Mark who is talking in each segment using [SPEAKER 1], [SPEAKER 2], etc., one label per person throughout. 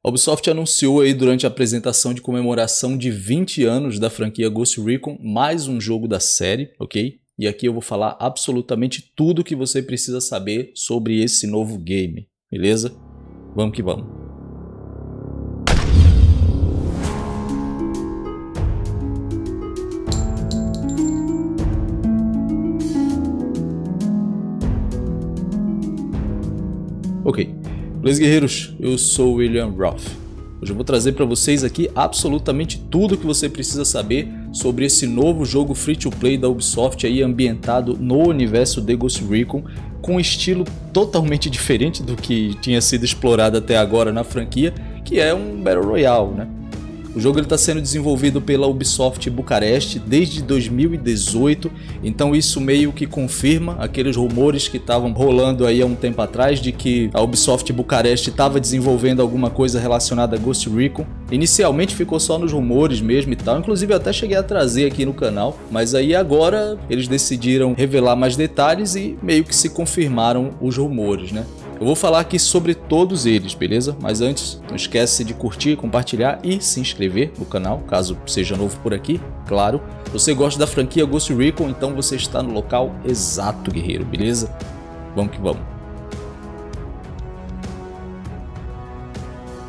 [SPEAKER 1] A Ubisoft anunciou aí durante a apresentação de comemoração de 20 anos da franquia Ghost Recon mais um jogo da série, ok? E aqui eu vou falar absolutamente tudo que você precisa saber sobre esse novo game, beleza? Vamos que vamos. Ok, Beleza, guerreiros? Eu sou William Roth. Hoje eu vou trazer para vocês aqui absolutamente tudo que você precisa saber sobre esse novo jogo free-to-play da Ubisoft aí ambientado no universo de Ghost Recon com um estilo totalmente diferente do que tinha sido explorado até agora na franquia, que é um Battle Royale, né? O jogo está sendo desenvolvido pela Ubisoft Bucareste desde 2018, então isso meio que confirma aqueles rumores que estavam rolando aí há um tempo atrás de que a Ubisoft Bucareste estava desenvolvendo alguma coisa relacionada a Ghost Recon. Inicialmente ficou só nos rumores mesmo e tal, inclusive eu até cheguei a trazer aqui no canal, mas aí agora eles decidiram revelar mais detalhes e meio que se confirmaram os rumores, né? Eu vou falar aqui sobre todos eles, beleza? Mas antes, não esquece de curtir, compartilhar e se inscrever no canal, caso seja novo por aqui, claro. Você gosta da franquia Ghost Recon, então você está no local exato, guerreiro, beleza? Vamos que vamos.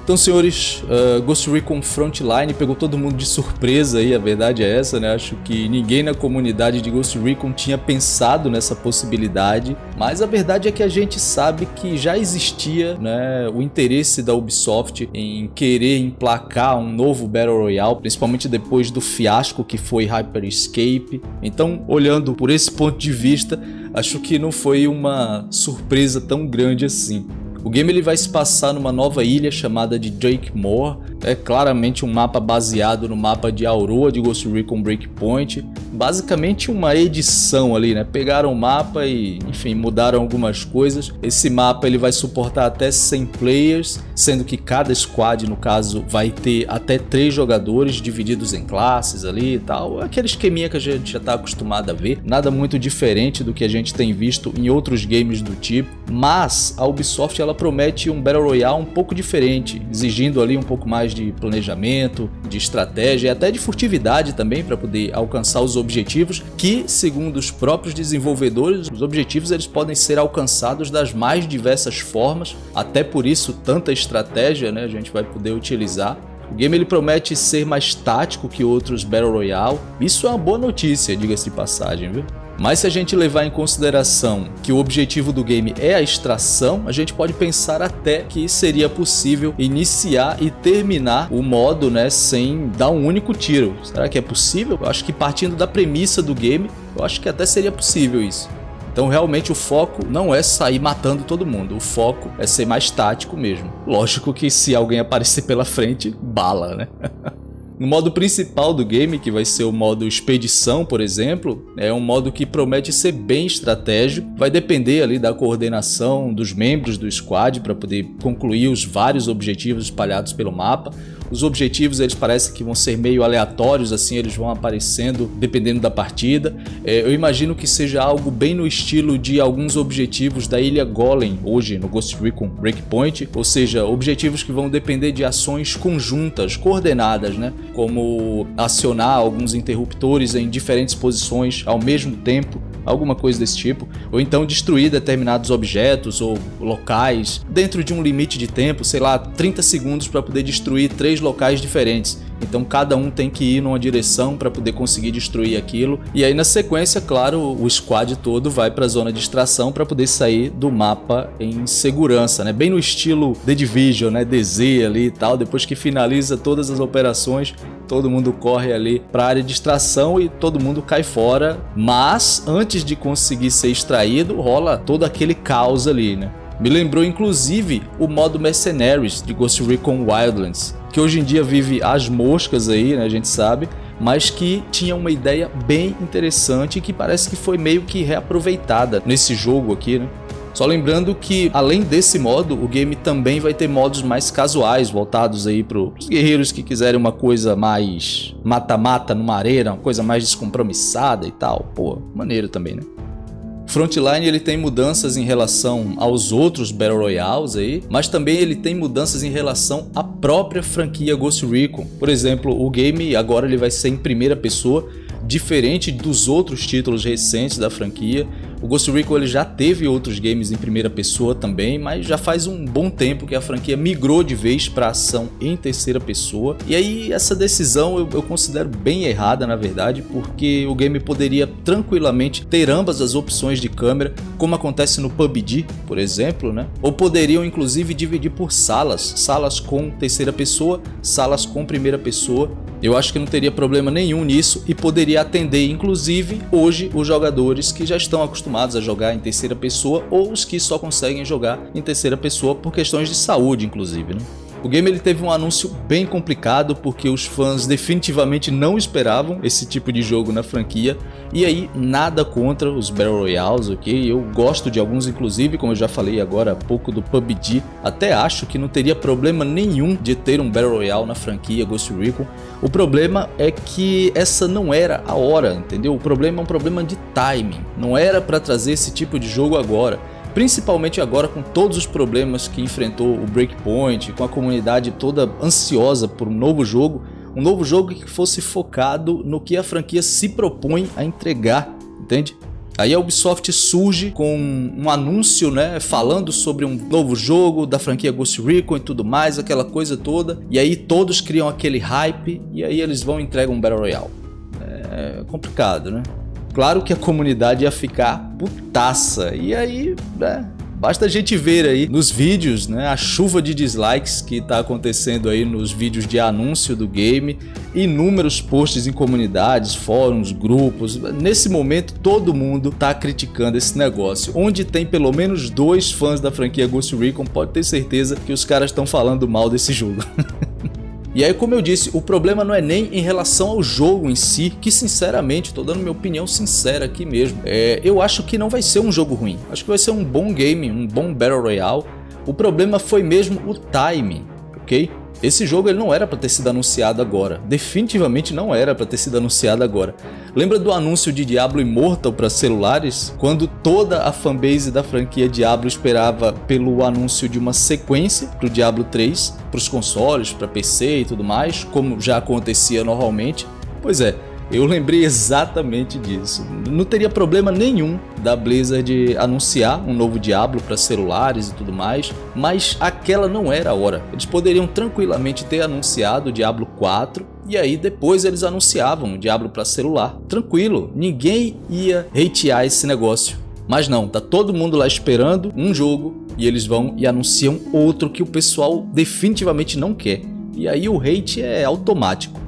[SPEAKER 1] Então, senhores, uh, Ghost Recon Frontline pegou todo mundo de surpresa aí, a verdade é essa, né? Acho que ninguém na comunidade de Ghost Recon tinha pensado nessa possibilidade, mas a verdade é que a gente sabe que já existia, né, o interesse da Ubisoft em querer emplacar um novo Battle Royale, principalmente depois do fiasco que foi Hyper Escape. Então, olhando por esse ponto de vista, acho que não foi uma surpresa tão grande assim. O game ele vai se passar numa nova ilha chamada de Drake Moor. É claramente um mapa baseado no mapa de Aurora de Ghost Recon Breakpoint. Basicamente uma edição ali, né? Pegaram o mapa e, enfim, mudaram algumas coisas. Esse mapa ele vai suportar até 100 players, sendo que cada squad, no caso, vai ter até 3 jogadores divididos em classes ali e tal. Aquele esqueminha que a gente já está acostumado a ver. Nada muito diferente do que a gente tem visto em outros games do tipo. Mas a Ubisoft ela promete um Battle Royale um pouco diferente, exigindo ali um pouco mais de planejamento, de estratégia e até de furtividade também para poder alcançar os objetivos, que, segundo os próprios desenvolvedores, os objetivos eles podem ser alcançados das mais diversas formas, até por isso tanta estratégia né, a gente vai poder utilizar. O game ele promete ser mais tático que outros Battle Royale. Isso é uma boa notícia, diga-se de passagem, viu? Mas se a gente levar em consideração que o objetivo do game é a extração, a gente pode pensar até que seria possível iniciar e terminar o modo né, sem dar um único tiro. Será que é possível? Eu acho que partindo da premissa do game, eu acho que até seria possível isso. Então realmente o foco não é sair matando todo mundo, o foco é ser mais tático mesmo. Lógico que se alguém aparecer pela frente, bala, né? No modo principal do game, que vai ser o modo expedição, por exemplo, é um modo que promete ser bem estratégico, vai depender ali da coordenação dos membros do squad para poder concluir os vários objetivos espalhados pelo mapa. Os objetivos eles parecem que vão ser meio aleatórios, assim eles vão aparecendo dependendo da partida. É, eu imagino que seja algo bem no estilo de alguns objetivos da Ilha Golem hoje no Ghost Recon Breakpoint, ou seja, objetivos que vão depender de ações conjuntas, coordenadas, né? Como acionar alguns interruptores em diferentes posições ao mesmo tempo alguma coisa desse tipo, ou então destruir determinados objetos ou locais dentro de um limite de tempo, sei lá, 30 segundos para poder destruir três locais diferentes. Então cada um tem que ir numa direção para poder conseguir destruir aquilo. E aí na sequência, claro, o squad todo vai para a zona de extração para poder sair do mapa em segurança, né? Bem no estilo The Division, né? DZ ali e tal. Depois que finaliza todas as operações, todo mundo corre ali para a área de extração e todo mundo cai fora. Mas antes de conseguir ser extraído, rola todo aquele caos ali, né? Me lembrou inclusive o modo Mercenaries de Ghost Recon Wildlands, que hoje em dia vive as moscas aí, né, a gente sabe, mas que tinha uma ideia bem interessante que parece que foi meio que reaproveitada nesse jogo aqui, né? Só lembrando que, além desse modo, o game também vai ter modos mais casuais, voltados aí para os guerreiros que quiserem uma coisa mais mata-mata numa arena, uma coisa mais descompromissada e tal. Pô, maneiro também, né? Frontline ele tem mudanças em relação aos outros Battle Royales aí, mas também ele tem mudanças em relação à própria franquia Ghost Recon. Por exemplo, o game agora ele vai ser em primeira pessoa, diferente dos outros títulos recentes da franquia. O Ghost Recon ele já teve outros games em primeira pessoa também, mas já faz um bom tempo que a franquia migrou de vez para ação em terceira pessoa. E aí essa decisão eu, eu considero bem errada na verdade, porque o game poderia tranquilamente ter ambas as opções de câmera, como acontece no PUBG, por exemplo, né? Ou poderiam inclusive dividir por salas, salas com terceira pessoa, salas com primeira pessoa. Eu acho que não teria problema nenhum nisso e poderia atender inclusive hoje os jogadores que já estão acostumados a jogar em terceira pessoa ou os que só conseguem jogar em terceira pessoa por questões de saúde, inclusive. Né? O game ele teve um anúncio bem complicado porque os fãs definitivamente não esperavam esse tipo de jogo na franquia. E aí, nada contra os Battle Royales, ok? Eu gosto de alguns, inclusive, como eu já falei agora há pouco do PUBG. Até acho que não teria problema nenhum de ter um Battle Royale na franquia Ghost Recon. O problema é que essa não era a hora, entendeu? O problema é um problema de timing. Não era para trazer esse tipo de jogo agora principalmente agora com todos os problemas que enfrentou o Breakpoint, com a comunidade toda ansiosa por um novo jogo, um novo jogo que fosse focado no que a franquia se propõe a entregar, entende? Aí a Ubisoft surge com um anúncio, né, falando sobre um novo jogo da franquia Ghost Recon e tudo mais, aquela coisa toda. E aí todos criam aquele hype e aí eles vão e entregam um Battle Royale. É complicado, né? Claro que a comunidade ia ficar putaça. E aí, né, Basta a gente ver aí nos vídeos, né, a chuva de dislikes que está acontecendo aí nos vídeos de anúncio do game, inúmeros posts em comunidades, fóruns, grupos. Nesse momento todo mundo está criticando esse negócio. Onde tem pelo menos dois fãs da franquia Ghost Recon, pode ter certeza que os caras estão falando mal desse jogo. E aí, como eu disse, o problema não é nem em relação ao jogo em si, que sinceramente, tô dando minha opinião sincera aqui mesmo. É, eu acho que não vai ser um jogo ruim. Acho que vai ser um bom game, um bom Battle Royale. O problema foi mesmo o timing, ok? Esse jogo ele não era para ter sido anunciado agora. Definitivamente não era para ter sido anunciado agora. Lembra do anúncio de Diablo Immortal para celulares? Quando toda a fanbase da franquia Diablo esperava pelo anúncio de uma sequência para o Diablo 3, para os consoles, para PC e tudo mais, como já acontecia normalmente. Pois é, eu lembrei exatamente disso. Não teria problema nenhum da Blizzard anunciar um novo Diablo para celulares e tudo mais, mas aquela não era a hora. Eles poderiam tranquilamente ter anunciado o Diablo 4 e aí depois eles anunciavam o Diablo para celular. Tranquilo, ninguém ia hatear esse negócio. Mas não, tá todo mundo lá esperando um jogo e eles vão e anunciam outro que o pessoal definitivamente não quer. E aí o hate é automático.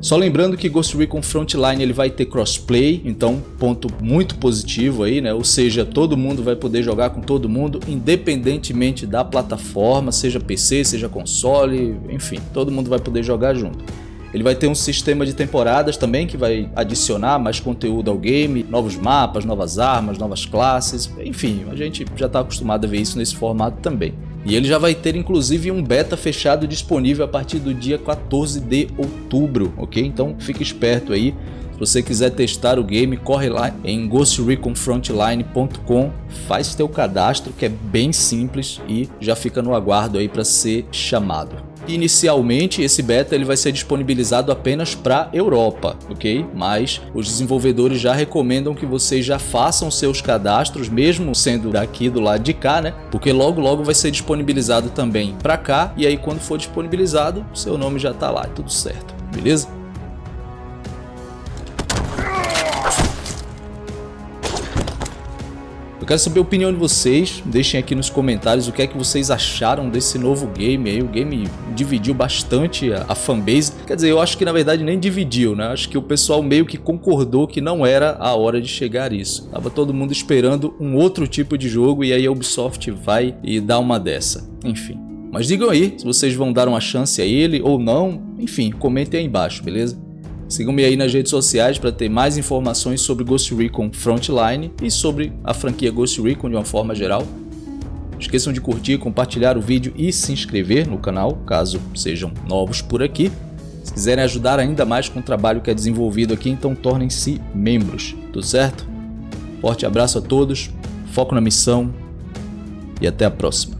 [SPEAKER 1] Só lembrando que Ghost Recon Frontline ele vai ter crossplay, então ponto muito positivo aí, né? Ou seja, todo mundo vai poder jogar com todo mundo, independentemente da plataforma, seja PC, seja console, enfim, todo mundo vai poder jogar junto. Ele vai ter um sistema de temporadas também que vai adicionar mais conteúdo ao game, novos mapas, novas armas, novas classes, enfim, a gente já está acostumado a ver isso nesse formato também. E ele já vai ter inclusive um beta fechado disponível a partir do dia 14 de outubro, ok? Então fique esperto aí. Se você quiser testar o game, corre lá em GhostReconFrontline.com, faz teu cadastro que é bem simples e já fica no aguardo aí para ser chamado. Inicialmente, esse beta ele vai ser disponibilizado apenas para Europa, ok? Mas os desenvolvedores já recomendam que vocês já façam seus cadastros, mesmo sendo daqui do lado de cá, né? Porque logo logo vai ser disponibilizado também para cá e aí quando for disponibilizado, seu nome já tá lá, tudo certo, beleza? Quero saber a opinião de vocês. Deixem aqui nos comentários o que é que vocês acharam desse novo game aí. O game dividiu bastante a, a fanbase. Quer dizer, eu acho que na verdade nem dividiu, né? Acho que o pessoal meio que concordou que não era a hora de chegar isso. Tava todo mundo esperando um outro tipo de jogo e aí a Ubisoft vai e dá uma dessa. Enfim. Mas digam aí se vocês vão dar uma chance a ele ou não. Enfim, comentem aí embaixo, beleza? Sigam-me aí nas redes sociais para ter mais informações sobre Ghost Recon Frontline e sobre a franquia Ghost Recon de uma forma geral. Esqueçam de curtir, compartilhar o vídeo e se inscrever no canal, caso sejam novos por aqui. Se quiserem ajudar ainda mais com o trabalho que é desenvolvido aqui, então tornem-se membros, tudo certo? Forte abraço a todos, foco na missão e até a próxima.